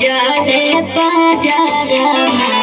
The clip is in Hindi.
जाले बाजारा